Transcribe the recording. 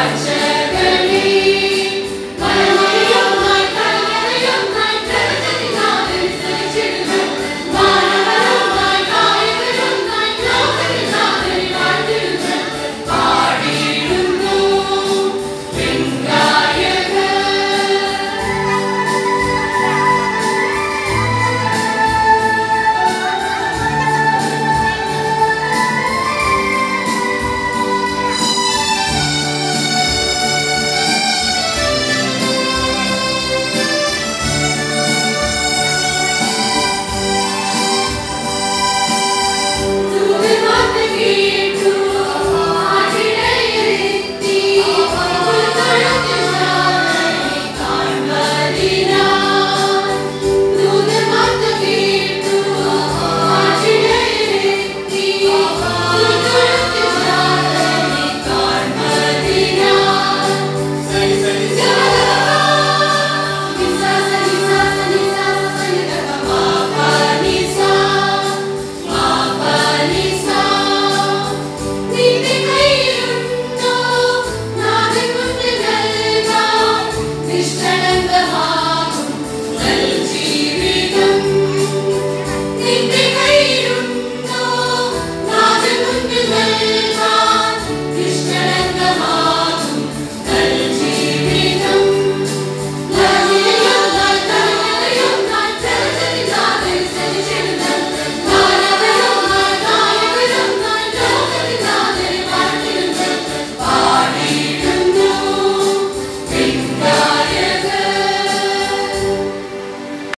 Touch